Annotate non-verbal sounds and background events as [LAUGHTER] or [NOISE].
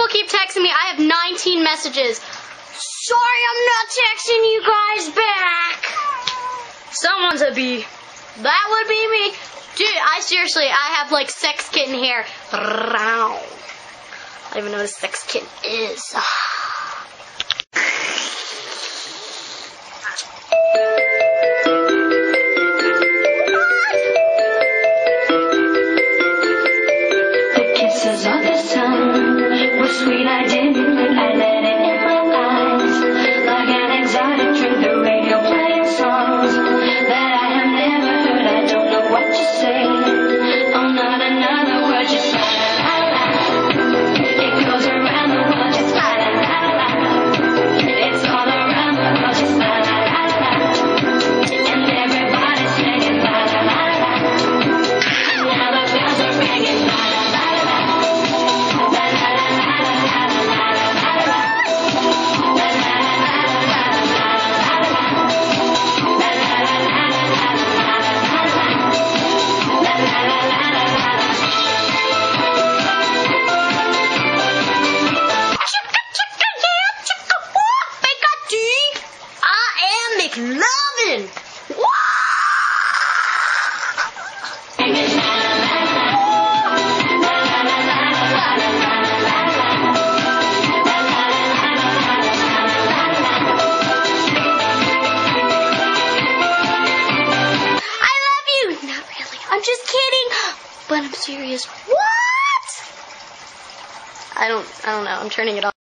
people keep texting me. I have 19 messages. Sorry, I'm not texting you guys back. Someone's a bee. That would be me. Dude, I seriously, I have like sex kitten hair. I don't even know what a sex kitten is. [SIGHS] Kisses say. Kidding. But I'm serious. What? I don't. I don't know. I'm turning it off.